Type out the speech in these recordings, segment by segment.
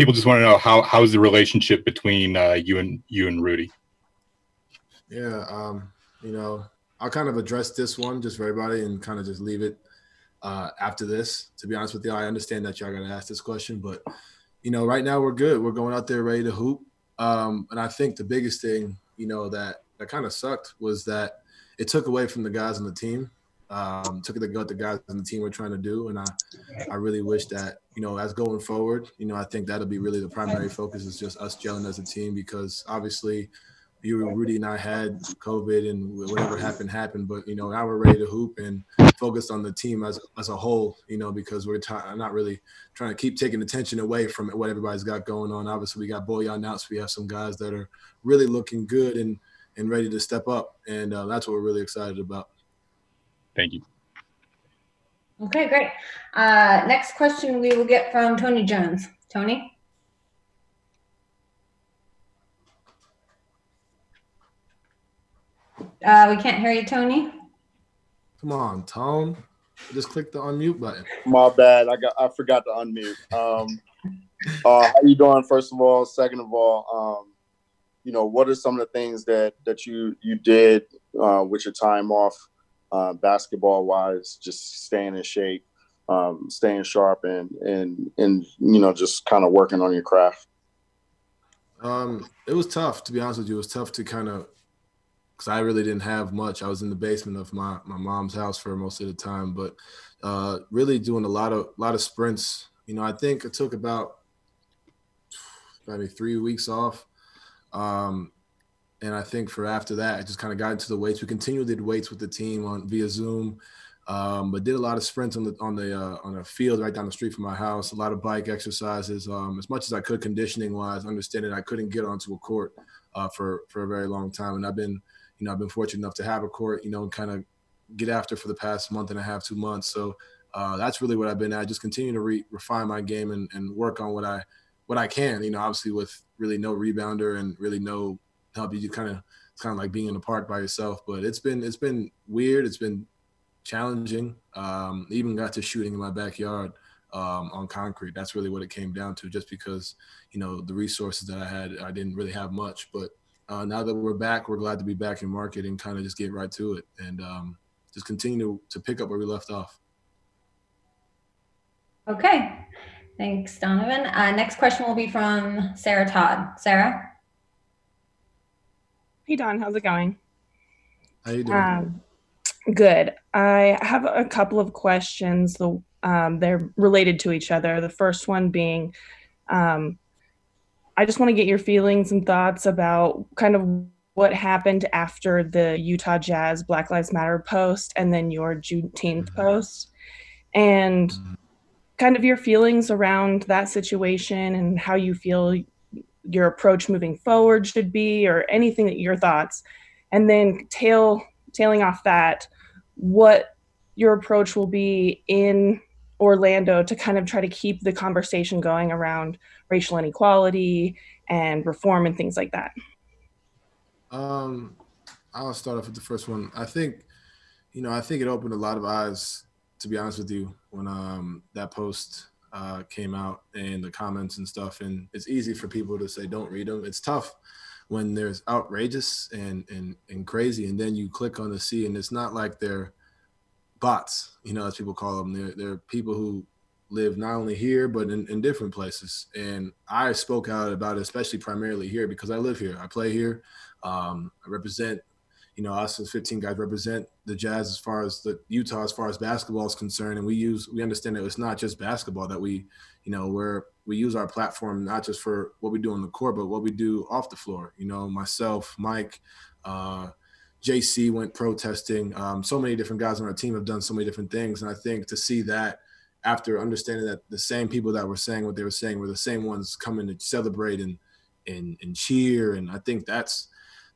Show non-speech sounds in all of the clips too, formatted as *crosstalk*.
people just want to know how how's the relationship between uh, you and you and Rudy. Yeah, um, you know, I'll kind of address this one just for everybody and kind of just leave it uh, after this. To be honest with you, I understand that y'all to ask this question, but you know, right now we're good. We're going out there ready to hoop. Um, and I think the biggest thing, you know, that that kind of sucked was that it took away from the guys on the team. Um, took it what the guys on the team were trying to do, and I, I really wish that you know, as going forward, you know, I think that'll be really the primary focus is just us gelling as a team because obviously you, Rudy, and I had COVID and whatever happened happened. But you know, now we're ready to hoop and focus on the team as as a whole. You know, because we're t- not really trying to keep taking attention away from what everybody's got going on. Obviously, we got Bojan out, so we have some guys that are really looking good and and ready to step up, and uh, that's what we're really excited about. Thank you. Okay, great. Uh, next question we will get from Tony Jones. Tony. Uh, we can't hear you, Tony. Come on, Tone. Just click the unmute button. My bad. I got. I forgot to unmute. Um, uh, how you doing? First of all, second of all, um, you know, what are some of the things that that you you did uh, with your time off, uh, basketball wise, just staying in shape, um, staying sharp, and and and you know, just kind of working on your craft. Um, it was tough to be honest with you. It was tough to kind of because I really didn't have much. I was in the basement of my my mom's house for most of the time, but uh, really doing a lot of a lot of sprints. You know, I think it took about *sighs* maybe three weeks off. Um, and I think for after that, I just kind of got into the weights. We continued did weights with the team on via Zoom, um, but did a lot of sprints on the on the uh, on a field right down the street from my house. A lot of bike exercises, um, as much as I could conditioning wise. Understanding I couldn't get onto a court uh, for for a very long time, and I've been you know, I've been fortunate enough to have a court, you know, and kind of get after for the past month and a half, two months. So uh, that's really what I've been at. Just continue to re- refine my game and, and work on what I what I can. You know, obviously with really no rebounder and really no help, you kind of it's kind of like being in the park by yourself. But it's been it's been weird. It's been challenging. Um, even got to shooting in my backyard um, on concrete. That's really what it came down to. Just because you know the resources that I had, I didn't really have much, but uh, now that we're back, we're glad to be back in market and kind of just get right to it and um, just continue to, to pick up where we left off. Okay. Thanks, Donovan. Uh, next question will be from Sarah Todd. Sarah? Hey, Don. How's it going? How you doing? Um, good. I have a couple of questions. The, um, they're related to each other. The first one being, um, I just want to get your feelings and thoughts about kind of what happened after the Utah Jazz Black Lives Matter post and then your Juneteenth mm-hmm. post, and mm-hmm. kind of your feelings around that situation and how you feel your approach moving forward should be, or anything that your thoughts, and then tail tailing off that, what your approach will be in Orlando to kind of try to keep the conversation going around racial inequality and reform and things like that? Um, I'll start off with the first one. I think, you know, I think it opened a lot of eyes, to be honest with you, when um, that post uh, came out and the comments and stuff. And it's easy for people to say, don't read them. It's tough when there's outrageous and, and, and crazy. And then you click on the C and it's not like they're bots, you know, as people call them. They're, they're people who live not only here but in, in different places and i spoke out about it especially primarily here because i live here i play here um, i represent you know us as 15 guys represent the jazz as far as the utah as far as basketball is concerned. And we use we understand that it's not just basketball that we you know we're we use our platform not just for what we do on the court but what we do off the floor. You know myself mike uh, jc went protesting. Um, so many different guys on our team have done so many different things. And i think to see that after understanding that the same people that were saying what they were saying were the same ones coming to celebrate and and and cheer. And I think that's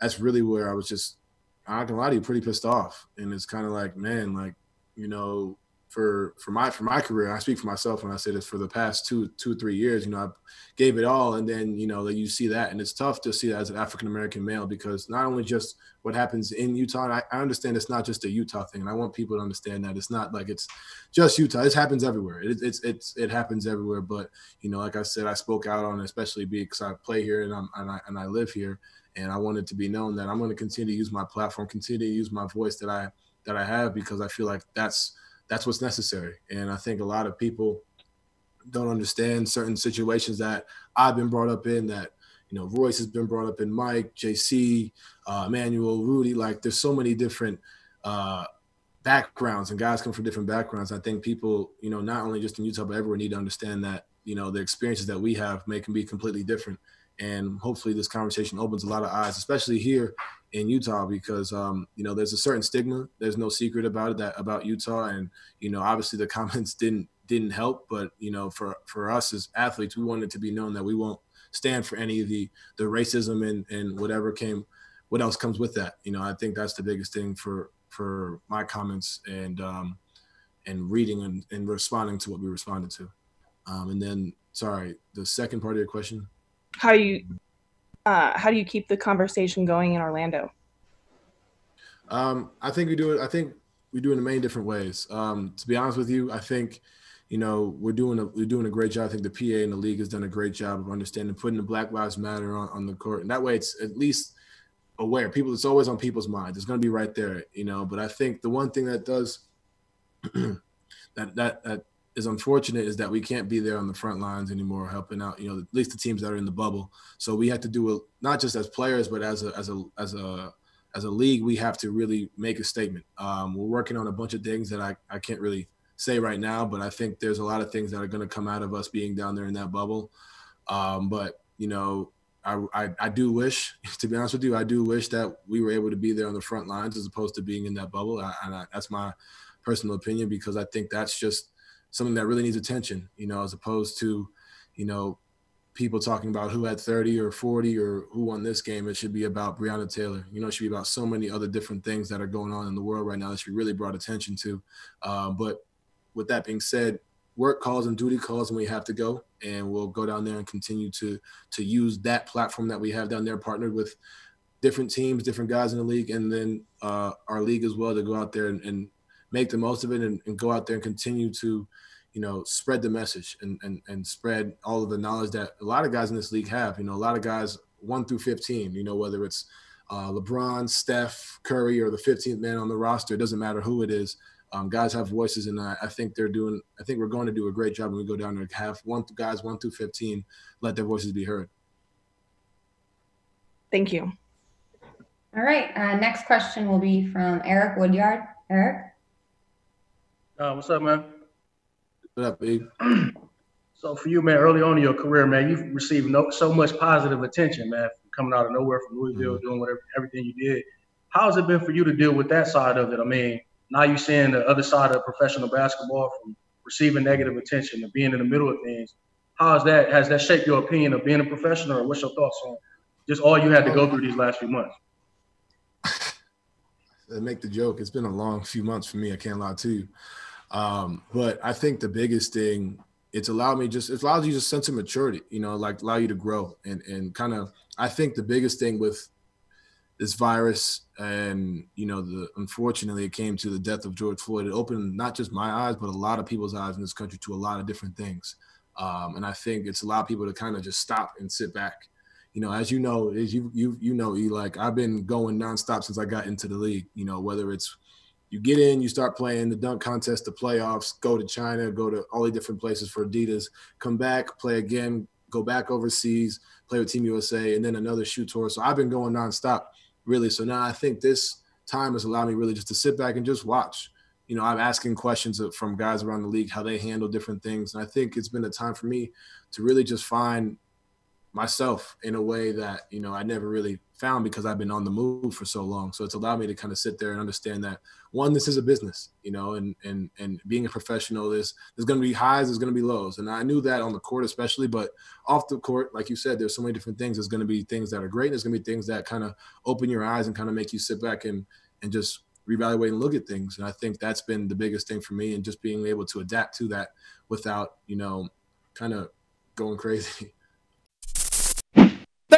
that's really where I was just I'm not lie to you, pretty pissed off. And it's kind of like, man, like, you know, for for my for my career. I speak for myself when I say this. For the past two two three years, you know, I gave it all, and then you know that you see that, and it's tough to see that as an African American male because not only just what happens in Utah, I, I, understand it's not just a Utah thing, and I want people to understand that it's not like it's just Utah. This happens everywhere. It, it's it's it happens everywhere. But you know, like I said, I spoke out on it, especially because I play here and I'm and I and I live here, and I wanted to be known that I'm going to continue to use my platform, continue to use my voice that I that I have because I feel like that's that's what's necessary. And I think a lot of people don't understand certain situations that I've been brought up in that, you know, Royce has been brought up in Mike, JC, uh, Emmanuel, Rudy. Like there's so many different uh, backgrounds and guys come from different backgrounds. I think people, you know, not only just in Utah, but everywhere need to understand that, you know, the experiences that we have may can be completely different. And hopefully this conversation opens a lot of eyes, especially here in Utah because um, you know there's a certain stigma. There's no secret about it that about Utah, and you know obviously the *laughs* comments didn't didn't help. But you know for for us as athletes, we wanted to be known that we won't stand for any of the the racism and and whatever came, what else comes with that. You know I think that's the biggest thing for for my comments and um, and reading and, and responding to what we responded to. Um, and then sorry, the second part of your question. How you uh, how do you keep the conversation going in Orlando? Um, I think we do it. I think we do it in many different ways. Um, to be honest with you, I think, you know, we're doing a we're doing a great job. I think the PA and the league has done a great job of understanding, putting the Black Lives Matter on, on the court, and that way it's at least aware. People, it's always on people's minds. It's going to be right there, you know. But I think the one thing that does *clears throat* that that that is unfortunate is that we can't be there on the front lines anymore, helping out. You know, at least the teams that are in the bubble. So we have to do it not just as players, but as a as a as a as a league, we have to really make a statement. Um, we're working on a bunch of things that I, I can't really say right now, but I think there's a lot of things that are going to come out of us being down there in that bubble. Um, but you know, I, I, I do wish, *laughs* to be honest with you, I do wish that we were able to be there on the front lines as opposed to being in that bubble. I, and I, that's my personal opinion because I think that's just something that really needs attention, you know, as opposed to, you know, people talking about who had 30 or 40 or who won this game. It should be about Breonna Taylor. You know, it should be about so many other different things that are going on in the world right now that should be really brought attention to. Uh, but with that being said, work calls and duty calls and we have to go and we'll go down there and continue to to use that platform that we have down there partnered with different teams different guys in the league and then uh, our league as well to go out there and, and make the most of it and, and, go out there and continue to, you know, spread the message and, and, and spread all of the knowledge that a lot of guys in this league have. You know, a lot of guys one through 15, you know, whether it's uh, LeBron, Steph, Curry, or the 15th man on the roster, it doesn't matter who it is. Um, guys have voices, and I, I, think they're doing. I think we're going to do a great job when we go down there. Have one guys one through 15, let their voices be heard. Thank you. All right. Uh, next question will be from Eric Woodyard. Eric. Uh, what's up, man? What up, babe? *clears throat* so for you, man, early on in your career, man, you've received no, so much positive attention, man, coming out of nowhere from Louisville, mm-hmm. doing whatever everything you did. How has it been for you to deal with that side of it? I mean, now you're seeing the other side of professional basketball from receiving negative attention to being in the middle of things. How has that has that shaped your opinion of being a professional, or what's your thoughts on just all you had to go through these last few months? I *sighs* make the joke, it's been a long few months for me. I can't lie to you. Um, but I think the biggest thing it's allowed me just it allows you just sense of maturity, you know, like allow you to grow and and kind of I think the biggest thing with this virus and you know the unfortunately it came to the death of George Floyd. It opened not just my eyes but a lot of people's eyes in this country to a lot of different things. Um, and I think it's allowed people to kind of just stop and sit back. You know, as you know, as you you you know, E, like I've been going nonstop since I got into the league. You know, whether it's you get in, you start playing the dunk contest, the playoffs, go to China, go to all the different places for Adidas, come back, play again, go back overseas, play with Team USA, and then another shoe tour. So I've been going nonstop, really. So now I think this time has allowed me really just to sit back and just watch. You know, I'm asking questions from guys around the league how they handle different things, and I think it's been a time for me to really just find myself in a way that you know I never really found because I've been on the move for so long. So it's allowed me to kind of sit there and understand that one, this is a business, you know, and and and being a professional, there's there's going to be highs, there's going to be lows, and I knew that on the court especially, but off the court, like you said, there's so many different things. There's going to be things that are great, and there's going to be things that kind of open your eyes and kind of make you sit back and and just reevaluate and look at things. And I think that's been the biggest thing for me and just being able to adapt to that without, you know, kind of going *laughs* crazy.